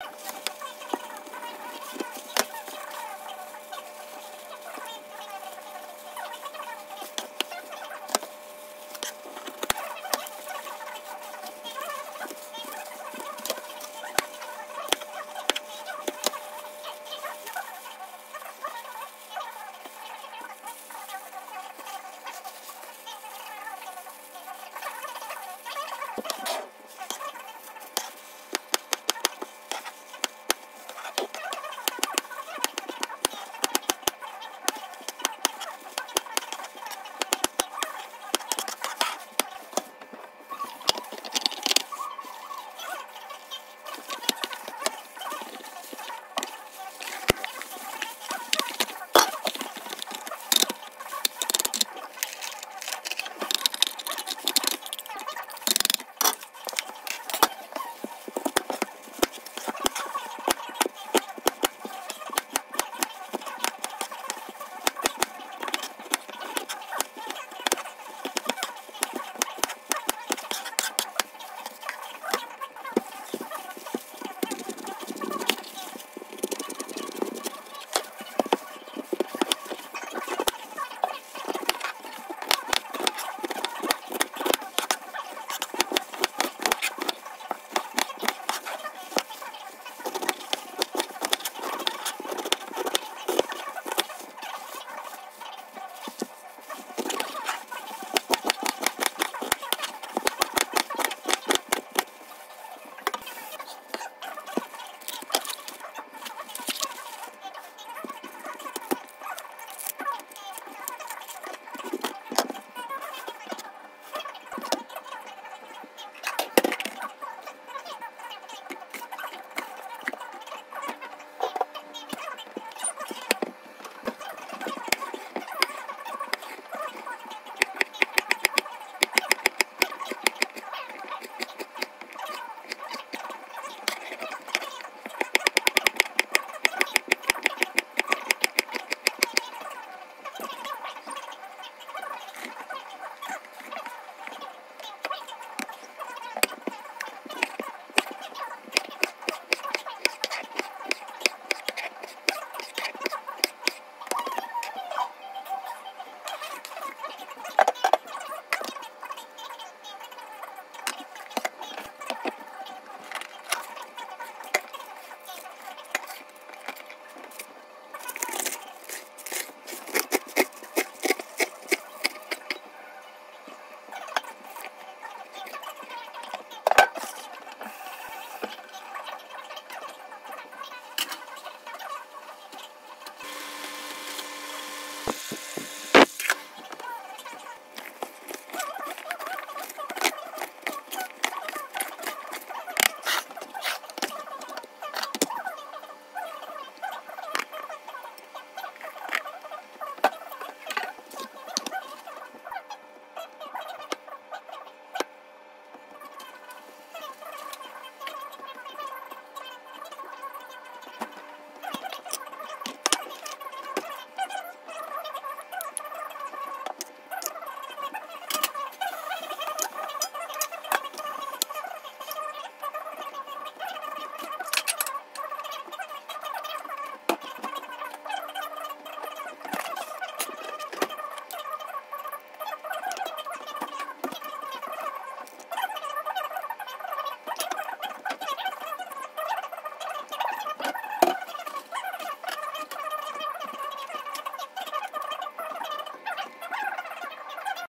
you